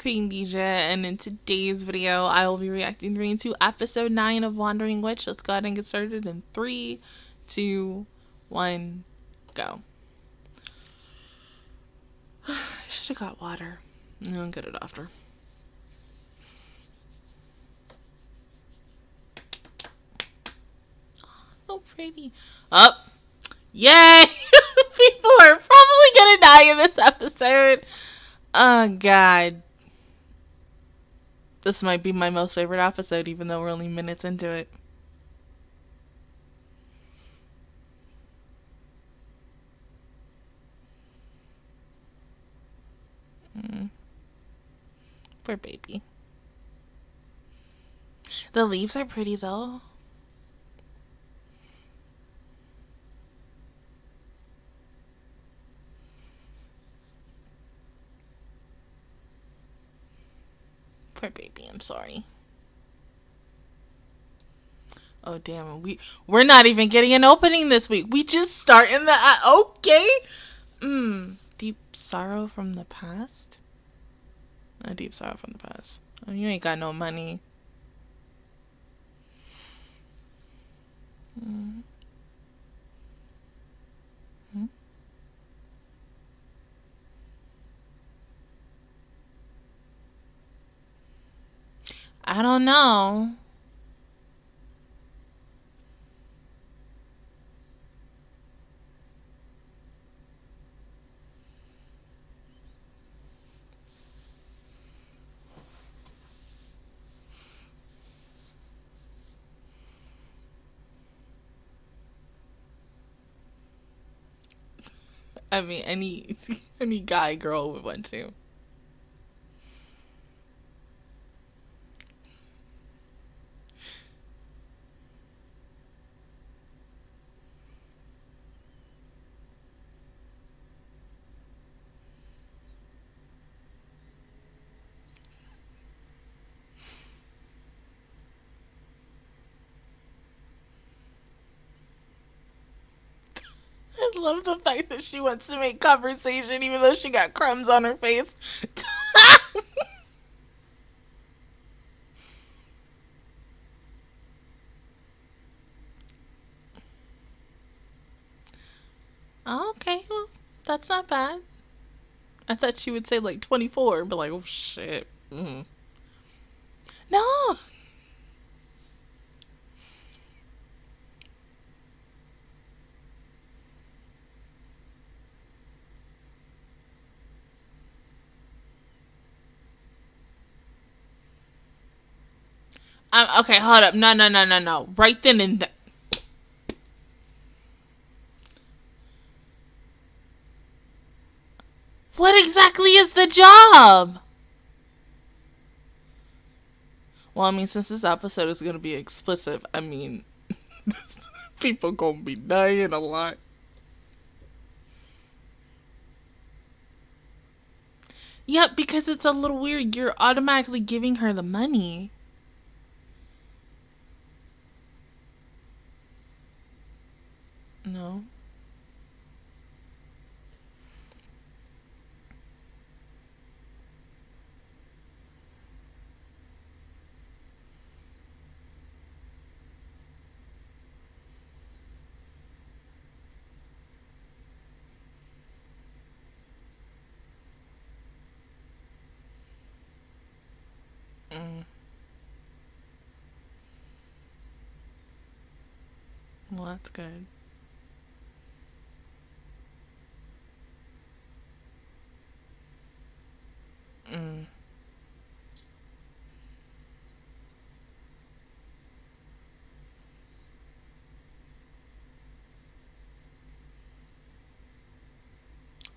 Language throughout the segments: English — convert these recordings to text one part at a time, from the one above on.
Queendija, and in today's video, I will be reacting to episode 9 of Wandering Witch. Let's go ahead and get started in 3, 2, 1, go. I should have got water. I'll get it after. So pretty. Up. Oh. Yay! People are probably gonna die in this episode. Oh god. This might be my most favorite episode, even though we're only minutes into it. Mm. Poor baby. The leaves are pretty though. Poor baby, I'm sorry. Oh damn, we we're not even getting an opening this week. We just start in the uh, okay. Hmm. Deep sorrow from the past. A deep sorrow from the past. Oh, you ain't got no money. Mm. I don't know. I mean, any any guy girl would want to. Love the fact that she wants to make conversation even though she got crumbs on her face. okay, well, that's not bad. I thought she would say like 24 and be like, oh shit. Mm. No! Um, okay, hold up. No, no, no, no, no. Right then and there. What exactly is the job? Well, I mean, since this episode is going to be explicit, I mean, people going to be dying a lot. Yep, because it's a little weird. You're automatically giving her the money. No. Mm. Well, that's good. Mm.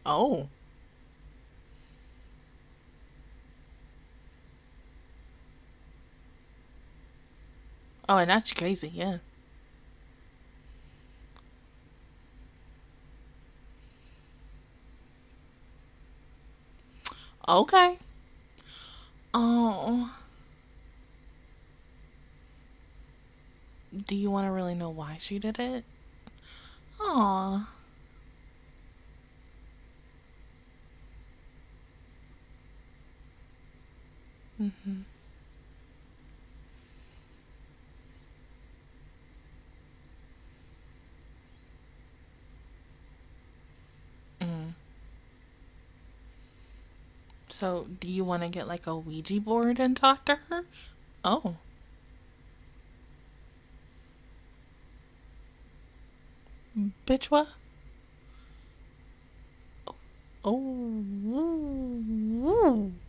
Oh. Oh, and that's crazy, yeah. Okay. Oh. Do you want to really know why she did it? Aw. Mm-hmm. Mm. So, do you want to get like a Ouija board and talk to her? Oh. Bitch, what? Oh. oh.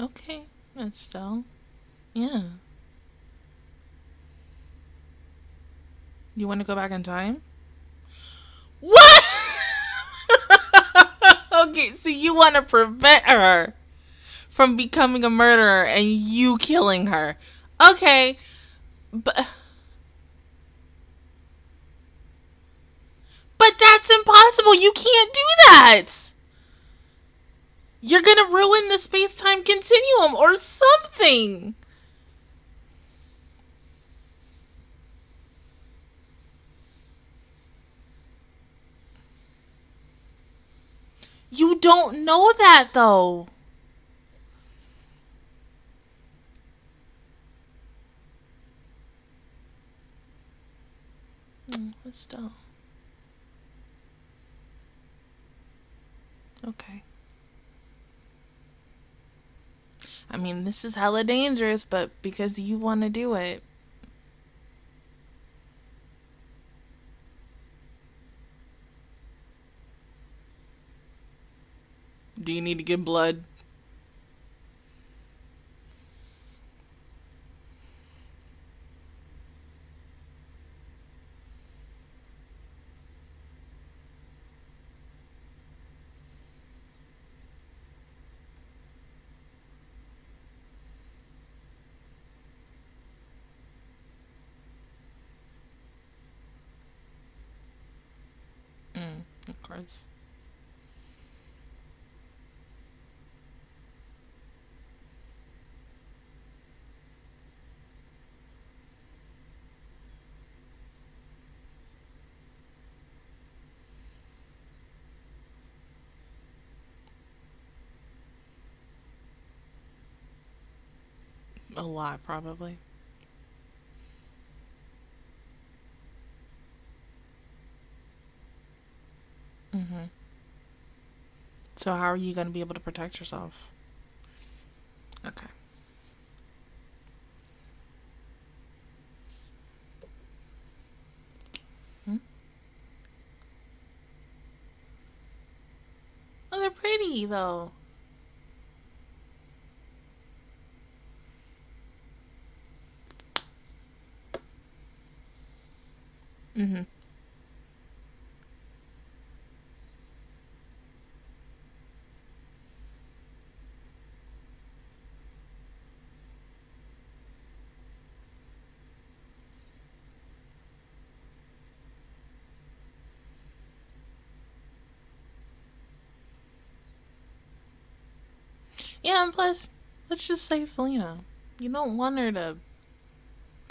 Okay, Estelle. Yeah. You want to go back in time? What? okay, so you want to prevent her from becoming a murderer and you killing her. Okay, but. But that's impossible. You can't do that. You're gonna ruin the space time continuum or something. You don't know that though. Mm, still. Okay. I mean, this is hella dangerous, but because you want to do it. Do you need to get blood? of course. A lot, probably. Mm-hmm. So how are you going to be able to protect yourself? Okay. Hmm? Oh, they're pretty though. Mm-hmm. Yeah, and plus, let's just save Selena. You don't want her to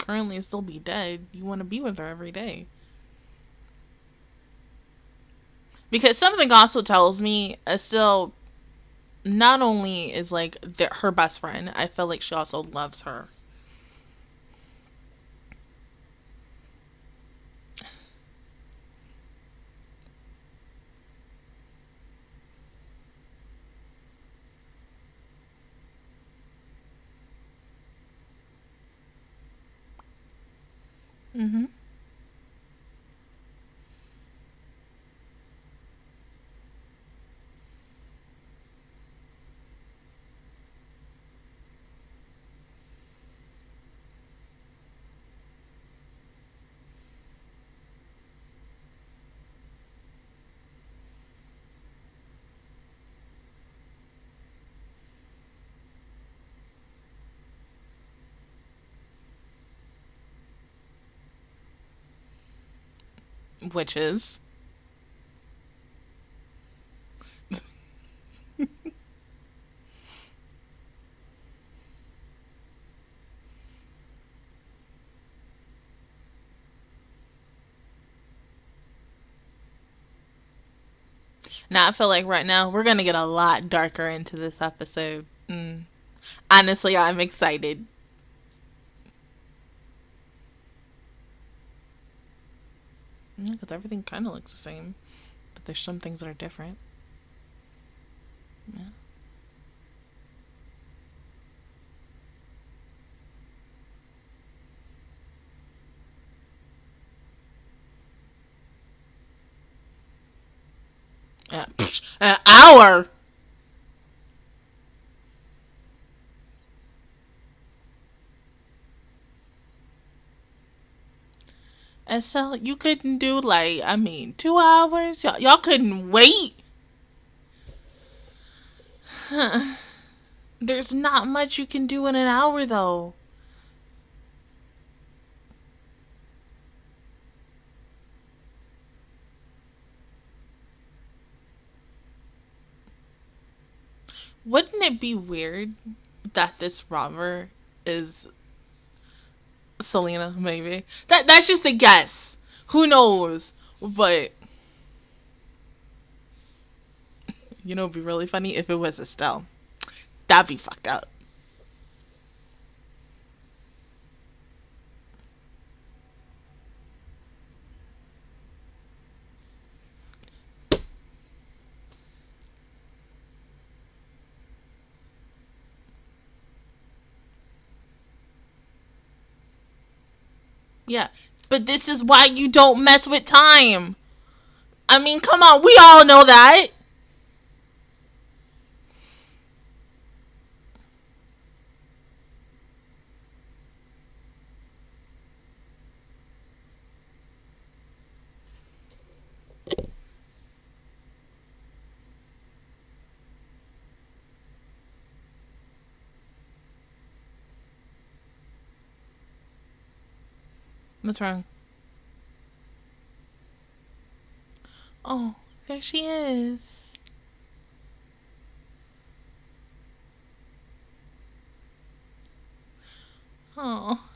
currently still be dead. You want to be with her every day. Because something also tells me uh, Estelle not only is like the, her best friend, I feel like she also loves her. Mm-hmm. Which is? now I feel like right now we're gonna get a lot darker into this episode. Mm. Honestly, I'm excited. Yeah, because everything kind of looks the same, but there's some things that are different. Yeah. Yeah, an hour. And so you couldn't do like, I mean, two hours? Y'all, y'all couldn't wait? There's not much you can do in an hour though. Wouldn't it be weird that this robber is Selena, maybe. That that's just a guess. Who knows? But you know, it'd be really funny if it was Estelle. That'd be fucked up. Yeah. But this is why you don't mess with time. I mean, come on. We all know that. What's wrong? Oh, there she is. Oh.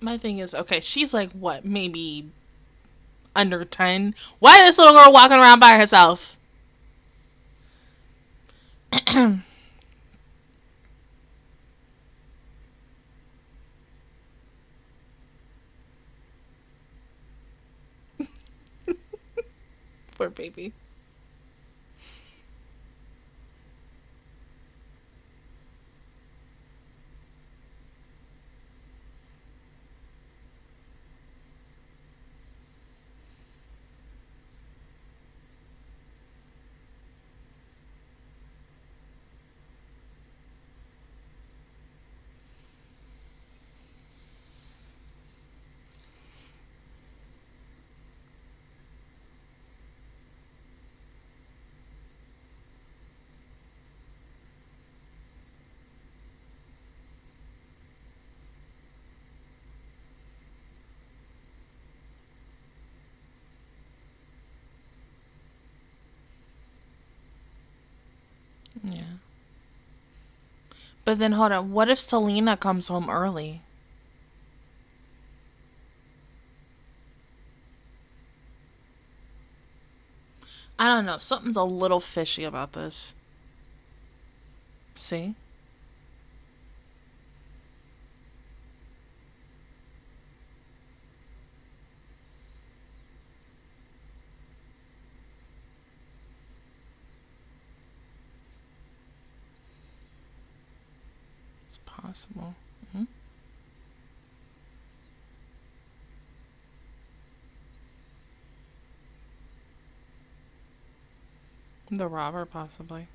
My thing is, okay, she's like what, maybe under 10? Why is this little girl walking around by herself? Poor baby. Yeah. But then hold on, what if Selena comes home early? I don't know. Something's a little fishy about this. See? The robber, possibly.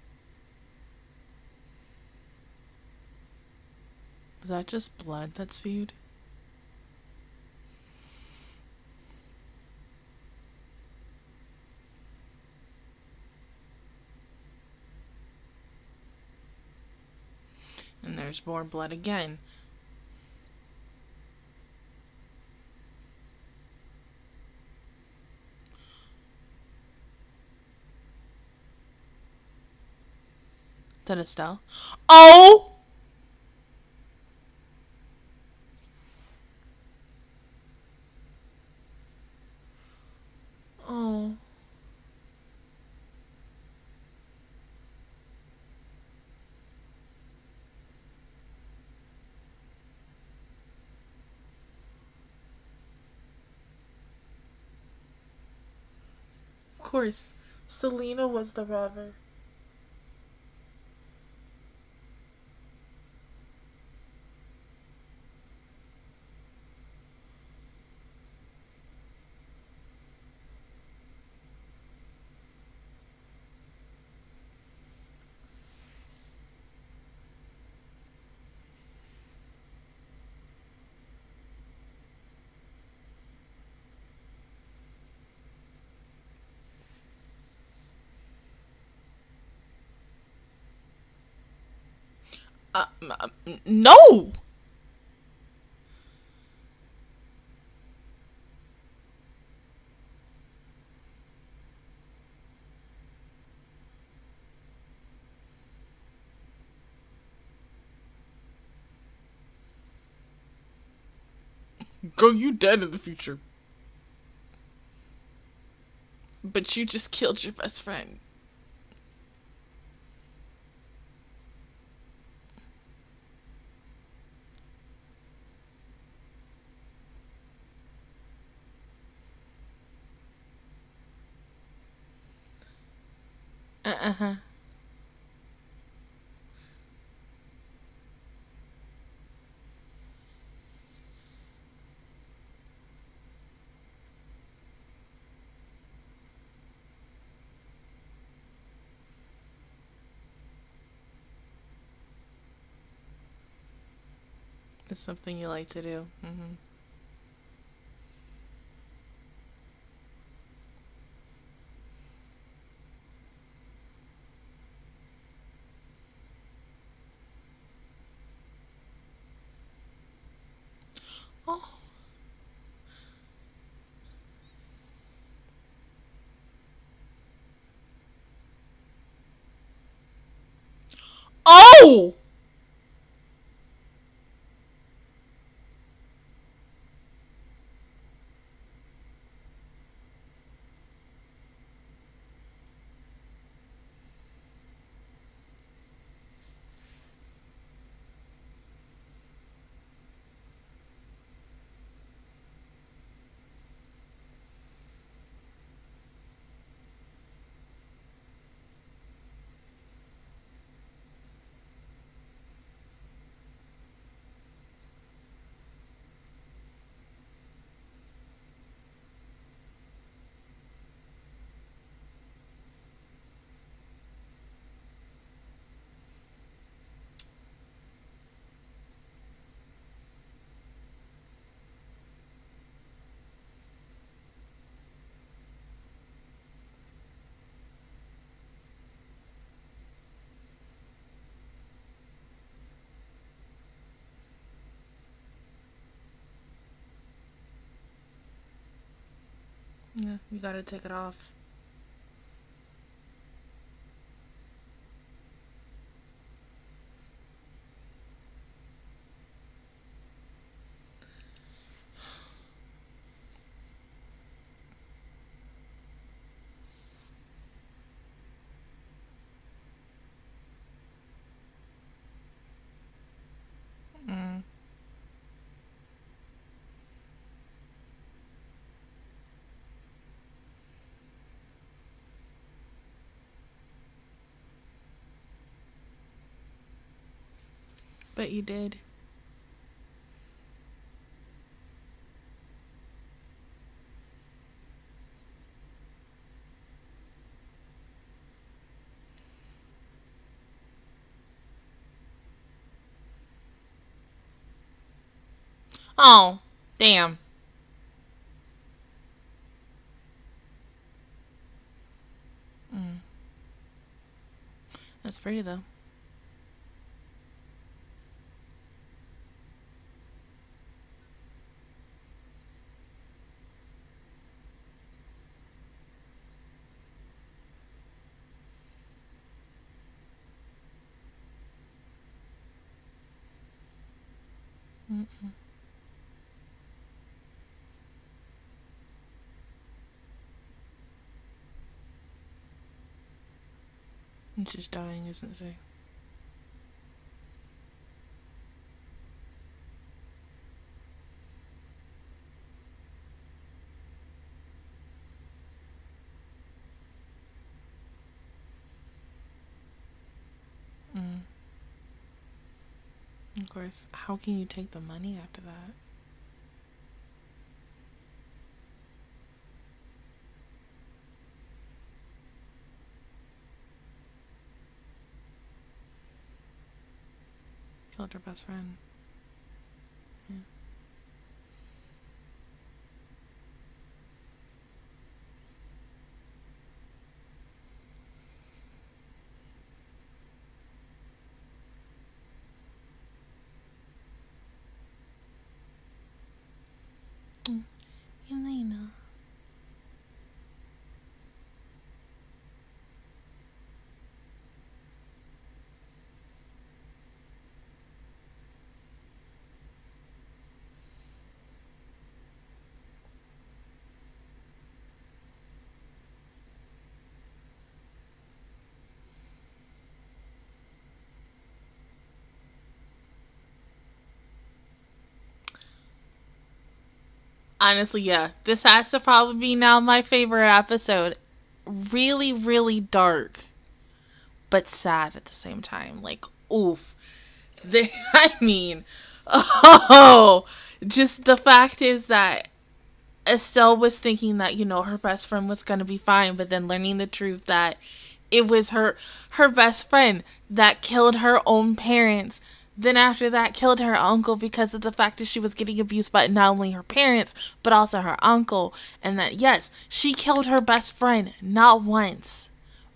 Was that just blood that spewed? And there's more blood again. That Estelle? Oh! Oh. Of course, Selena was the robber. Uh, uh, no! Go, you dead in the future. But you just killed your best friend. Uh huh. It's something you like to do. hmm Oh. Oh! Yeah, you gotta take it off. but you did. Oh, damn. Mm. That's pretty though. And she's dying, isn't she? Mm. Of course, how can you take the money after that? Killed her best friend. Yeah. Mm. Elaina. Honestly, yeah. This has to probably be now my favorite episode. Really, really dark, but sad at the same time. Like, oof. They, I mean, oh, just the fact is that Estelle was thinking that, you know, her best friend was going to be fine, but then learning the truth that it was her her best friend that killed her own parents then after that killed her uncle because of the fact that she was getting abused by not only her parents but also her uncle. And that yes she killed her best friend not once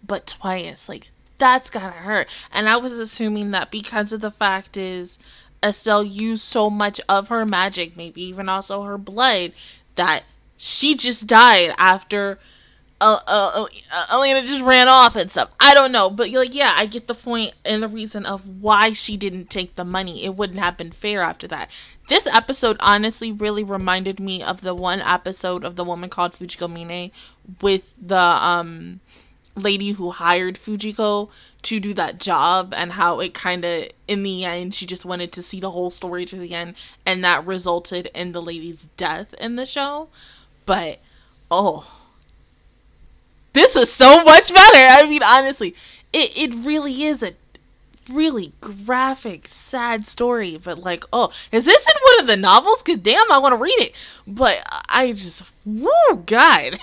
but twice. Like that's gotta hurt. And i was assuming that because of the fact is estelle used so much of her magic maybe even also her blood that she just died after uh, uh, uh, Elaina just ran off and stuff. I don't know, but like, yeah, I get the point and the reason of why she didn't take the money. It wouldn't have been fair after that. This episode honestly really reminded me of the one episode of the woman called Fujiko Mine with the um lady who hired Fujiko to do that job and how it kind of in the end she just wanted to see the whole story to the end and that resulted in the lady's death in the show. But oh this was so much better. I mean, honestly, it, it really is a really graphic, sad story. But like, oh, is this in one of the novels? Cause damn, I want to read it. But I just, woo, God.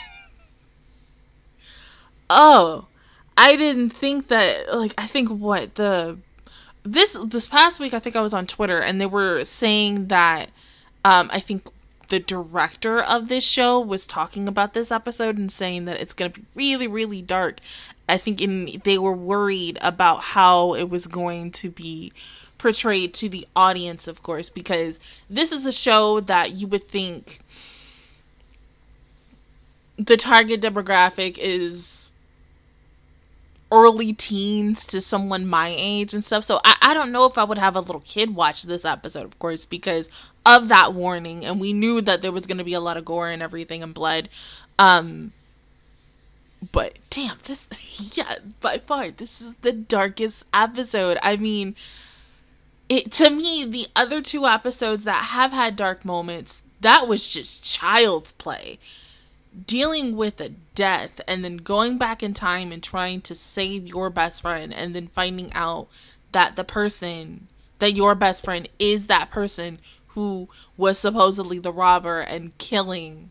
oh, I didn't think that. Like, I think what the this this past week, I think I was on Twitter and they were saying that. Um, I think the director of this show was talking about this episode and saying that it's going to be really, really dark. I think in, they were worried about how it was going to be portrayed to the audience, of course, because this is a show that you would think the target demographic is early teens to someone my age and stuff. So I, I don't know if I would have a little kid watch this episode, of course, because of that warning. And we knew that there was going to be a lot of gore and everything and blood. Um, but damn, this, yeah, by far, this is the darkest episode. I mean, it to me, the other two episodes that have had dark moments, that was just child's play dealing with a death and then going back in time and trying to save your best friend and then finding out that the person that your best friend is that person who was supposedly the robber and killing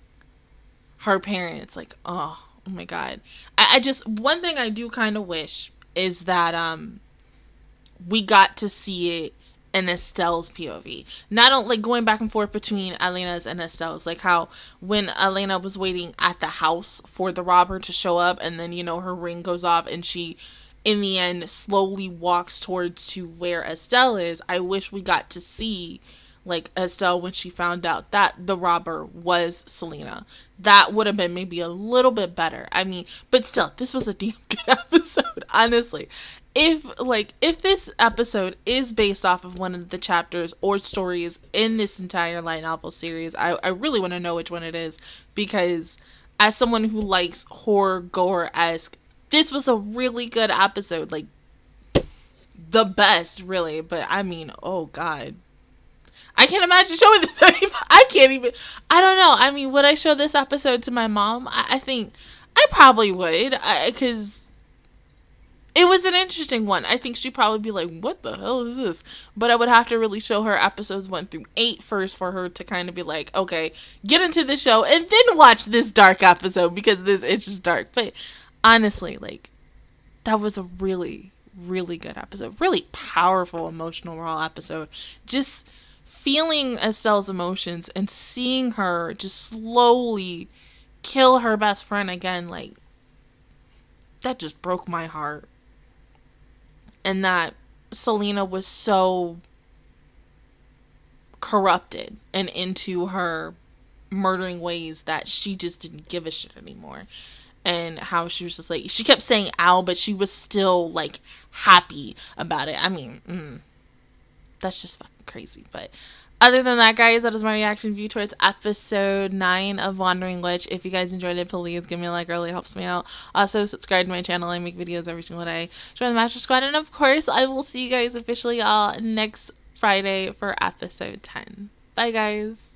her parents like oh, oh my god I, I just one thing i do kind of wish is that um we got to see it in Estelle's POV. Not only like going back and forth between Elaina's and Estelle's, like how when Elena was waiting at the house for the robber to show up, and then you know her ring goes off, and she, in the end, slowly walks towards to where Estelle is. I wish we got to see like Estelle when she found out that the robber was Selena. That would have been maybe a little bit better. I mean, but still, this was a damn good episode, honestly if like if this episode is based off of one of the chapters or stories in this entire light novel series, I, I really want to know which one it is because as someone who likes horror gore esque, this was a really good episode. Like the best, really. But I mean, oh god. I can't imagine showing this to anybody. I can't even I don't know. I mean, would I show this episode to my mom? I, I think I probably would. because it was an interesting one. I think she'd probably be like, "What the hell is this?" But I would have to really show her episodes one through eight first for her to kind of be like, "Okay, get into the show and then watch this dark episode because this it's just dark." But honestly, like that was a really really good episode, really powerful emotional raw episode. Just feeling Estelle's emotions and seeing her just slowly kill her best friend again, like that just broke my heart and that Selena was so corrupted and into her murdering ways that she just didn't give a shit anymore. And how she was just like, she kept saying ow, but she was still like happy about it. I mean, mm, that's just fucking crazy. But other than that, guys, that is my reaction view towards episode 9 of Wandering Witch. If you guys enjoyed it, please give me a like. It really helps me out. Also, subscribe to my channel. I make videos every single day. Join the Master Squad. And, of course, I will see you guys officially all next Friday for episode 10. Bye, guys.